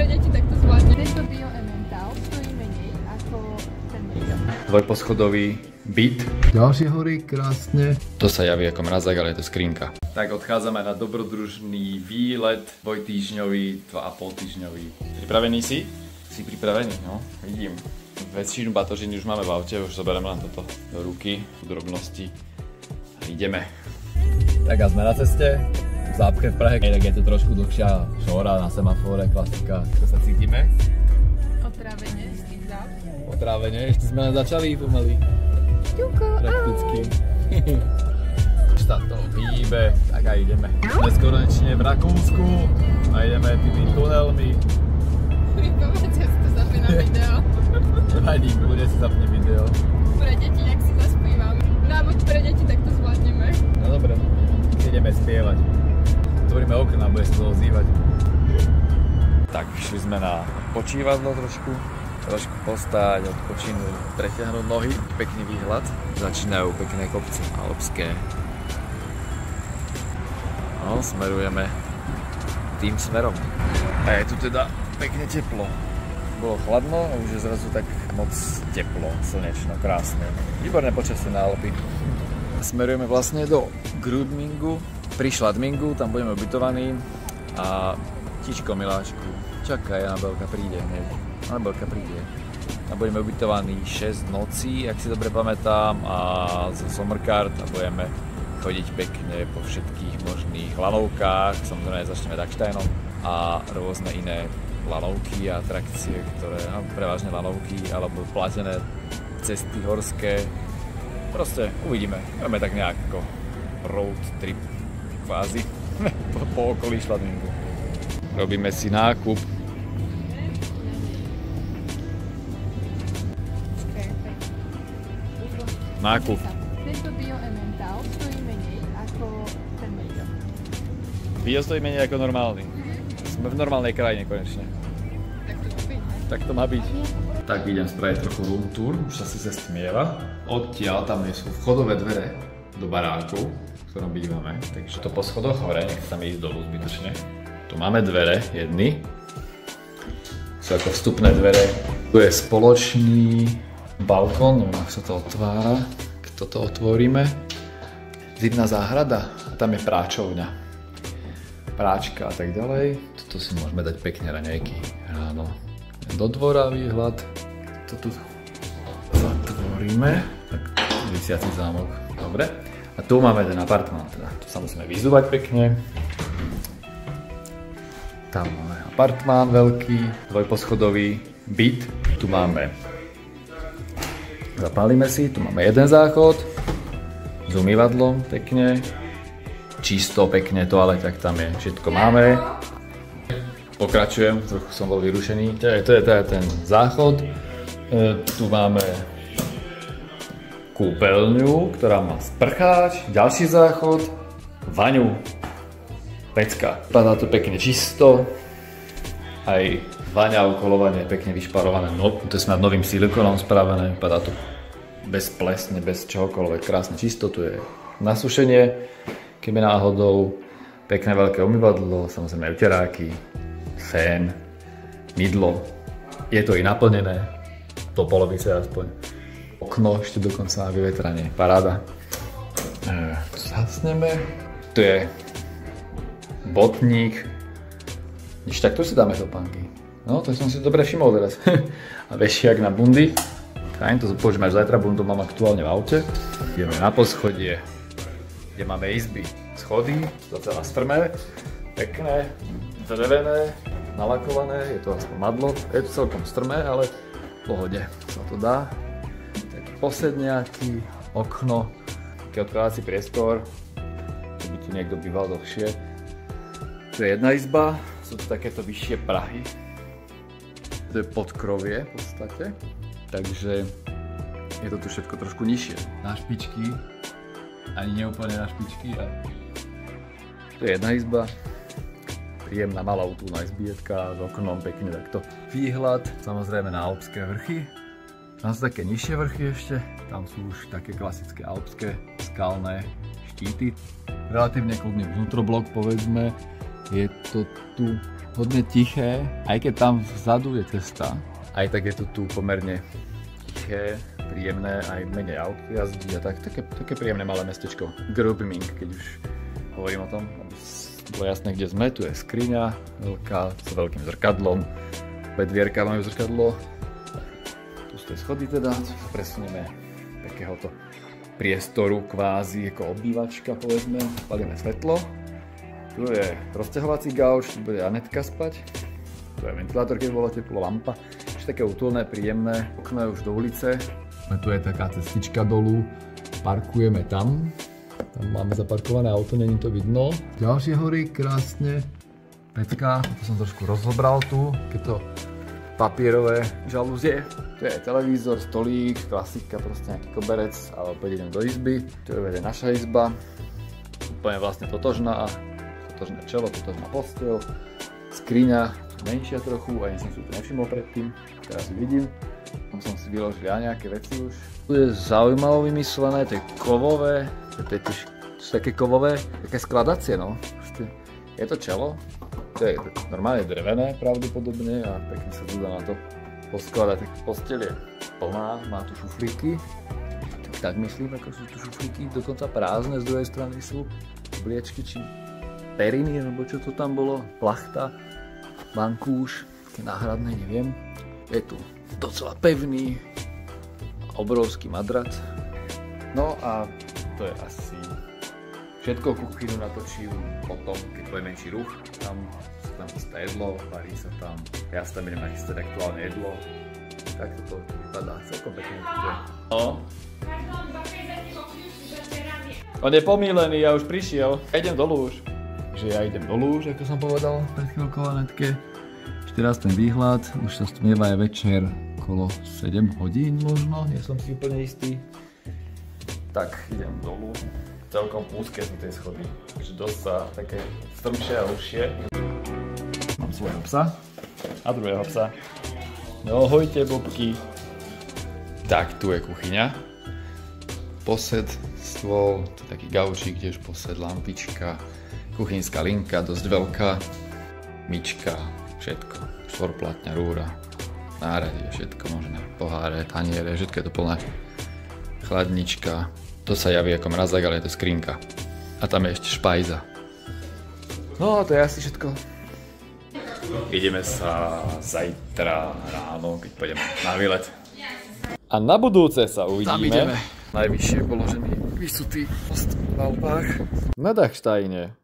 pre deti, tak to zvládne. Tento Bio Emmental stojí menej ako ten Bio. Dvojposchodový byt. Ďalšie hory, krásne. To sa javí ako mrazák, ale je to skrinka. Tak odchádzame na dobrodružný výlet, dvojtýždňový, dva a pol týždňový. Pripravený si? Si pripravený, no, vidím. Väčšinu batožiny už máme v aute, už zoberieme len toto do ruky, drobnosti a ideme. Tak a sme na ceste, v zápke v Prahe, tak je to trošku dlhšia šóra na semafóre, klasika. Ako sa cítime? Otrávenie, skýzal. Otrávenie, ešte sme len začali pomaly. Ťuko, Prakticky. Štát toho hýbe, tak a ideme. Dnes konečne v Rakúsku a ideme tými tunelmi. Vy povedz, ja si to zapínam video. Nevadí, bude si zapne video. Pre deti, jak si zaspívam. Návod pre deti, tak to zvládneme. No dobre, ideme spievať. Otvoríme okna, bude sa to ozývať. Tak, šli sme na počívadlo trošku, trošku postáť, odpočinúť, preťahnuť nohy, pekný výhľad. Začínajú pekné kopce alpské. No, smerujeme tým smerom. A je tu teda pekne teplo. Bolo chladno a už je zrazu tak moc teplo, slnečno, krásne. Výborné počasie na Alpy. Smerujeme vlastne do Grudmingu, pri Šladmingu, tam budeme ubytovaní a Tičko, miláčku, čakaj, Anabelka príde hneď. Anabelka príde. Tam budeme ubytovaní 6 nocí, ak si dobre pamätám, a zo Sommerkart a budeme chodiť pekne po všetkých možných lanovkách, samozrejme začneme Dachsteinom a rôzne iné lanovky a atrakcie, ktoré, no, prevažne lanovky alebo platené cesty horské. Proste uvidíme, budeme tak nejak ako road trip kvázi po, po okolí Šladmingu. Robíme si nákup. Nákup. Tento Bio Emmental stojí menej ako ten Bio. Bio stojí menej ako normálny. Sme v normálnej krajine konečne. Tak to má byť. Tak idem spraviť trochu room tour, už sa si zestmieva. Odtiaľ tam sú vchodové dvere do baráku, ktorom bývame. Takže to po schodoch hore, nech tam ísť dolu zbytočne. Tu máme dvere, jedny. Sú ako vstupné dvere. Tu je spoločný balkón, neviem, ako sa to otvára. Keď toto otvoríme. Zimná záhrada a tam je práčovňa. Práčka a tak ďalej. Toto si môžeme dať pekne raňajky ráno. Do dvora výhľad. To tu zatvoríme. Tak vysiaci zámok. Dobre. A tu máme ten apartmán. Teda. Tu sa musíme vyzúvať pekne. Tam máme apartmán veľký, dvojposchodový byt. Tu máme Zapálime si, tu máme jeden záchod s umývadlom pekne, čisto pekne, toaleťak tam je, všetko máme. Pokračujem, trochu som bol vyrušený, to je, to je, to je ten záchod. E, tu máme kúpeľňu, ktorá má sprcháč, ďalší záchod, vaňu, pecka. Padá to pekne čisto, aj vaňa okolo je pekne vyšparované, no, to je snad novým silikónom spravené, padá to bez plesne, bez čohokoľvek, krásne čisto, tu je nasušenie, keby náhodou, pekné veľké umývadlo, samozrejme uteráky, fén, mydlo, je to i naplnené, do polovice aspoň. Okno ešte dokonca na vyvetranie, paráda. E, zasneme. Tu je botník. Ešte tak tu si dáme topánky. No, to som si dobre všimol teraz. A vešiak na bundy. Fajn, to použijeme až zajtra, bundu mám aktuálne v aute. Ideme na poschodie, kde máme izby, schody, docela strmé, pekné, drevené, nalakované, je to aspoň madlo, je to celkom strmé, ale v pohode sa to dá. Tak posedňaky, okno, taký odkladací priestor, keby tu niekto býval dlhšie. Tu je jedna izba, sú tu takéto vyššie prahy. To je podkrovie v podstate, takže je to tu všetko trošku nižšie. Na špičky, ani neúplne na špičky. A... To je jedna izba, príjemná malá útulná izbietka s oknom pekne takto. Výhľad samozrejme na alpské vrchy. Tam sú také nižšie vrchy ešte, tam sú už také klasické alpské skalné štíty. Relatívne kľudný vnútroblok povedzme, Je to tu hodne tiché, aj keď tam vzadu je cesta. Aj tak je to tu pomerne tiché, príjemné, aj menej aut jazdí a tak, také, také príjemné malé mestečko. Grubming, keď už hovorím o tom, aby bolo jasné, kde sme. Tu je skriňa veľká s veľkým zrkadlom. Bedvierka majú zrkadlo. Sú schody teda, presunieme takéhoto priestoru kvázi ako obývačka povedzme, palíme svetlo. Tu je rozťahovací gauč, tu bude Anetka spať. Tu je ventilátor, keď bolo teplo, lampa. Ešte také útulné, príjemné. Okno je už do ulice. Tu je taká cestička dolu. Parkujeme tam. Tam máme zaparkované auto, není to vidno. Ďalšie hory, krásne. Pecka, to som trošku rozobral tu, keď to papierové žalúzie. Tu je televízor, stolík, klasika, proste nejaký koberec a opäť idem do izby. Tu je naša izba, úplne vlastne totožná, totožné čelo, totožná postel, skriňa, menšia trochu, ani som si to nevšimol predtým, teraz ju vidím. Tam som si vyložil ja nejaké veci už. Tu je zaujímavo vymyslené, to je kovové, to je tiež také kovové, také skladacie no. Je to čelo, to je normálne drevené pravdepodobne a pekne sa dá na to poskladať. Tak posteľ je plná, má tu šuflíky. Tak, myslím, ako sú tu šuflíky, dokonca prázdne, z druhej strany sú bliečky či periny, alebo čo to tam bolo, plachta, bankúš, také náhradné, neviem. Je tu docela pevný, obrovský madrac. No a to je asi Všetko kuchynu natočím potom, keď bude menší ruch. Tam sa tam chystá jedlo, varí sa tam. Ja sa tam idem nachystať aktuálne jedlo. Tak to vypadá celkom pekne. No. On je pomílený, ja už prišiel. Ja idem dolu už. Takže ja idem dolu už, ako som povedal pred chvíľkou Anetke. Ešte raz ten výhľad, už sa stmieva aj večer okolo 7 hodín možno, nie som si úplne istý. Tak idem dolu celkom úzke sú tie schody, takže dosť sa také strmšie a užšie. Mám svojho psa a druhého psa. No hojte bobky. Tak, tu je kuchyňa. Posed, stôl, to je taký gaučík, už posed, lampička, kuchynská linka, dosť veľká, myčka, všetko, štvorplatňa, rúra, náradie, všetko možné, poháre, taniere, všetko je to plné. Chladnička, to sa javí ako mrazák, ale je to skrinka. A tam je ešte špajza. No to je asi všetko. Ideme sa zajtra ráno, keď pôjdeme na výlet. A na budúce sa uvidíme. Tam ideme. Najvyššie položený vysutý post v Alpách. Na Dachsteine.